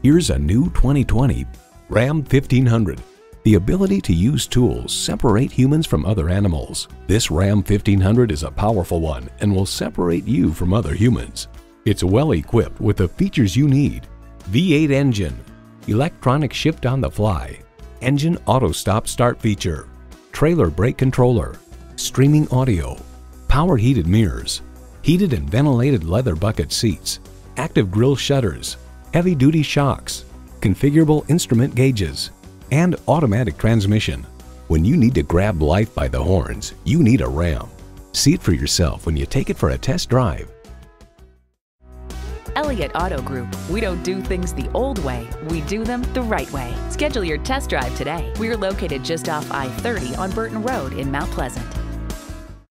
Here's a new 2020 Ram 1500. The ability to use tools separate humans from other animals. This Ram 1500 is a powerful one and will separate you from other humans. It's well equipped with the features you need. V8 engine, electronic shift on the fly, engine auto stop start feature, trailer brake controller, streaming audio, power heated mirrors, heated and ventilated leather bucket seats, active grille shutters, heavy duty shocks, configurable instrument gauges, and automatic transmission. When you need to grab life by the horns, you need a Ram. See it for yourself when you take it for a test drive. Elliott Auto Group. We don't do things the old way, we do them the right way. Schedule your test drive today. We're located just off I 30 on Burton Road in Mount Pleasant.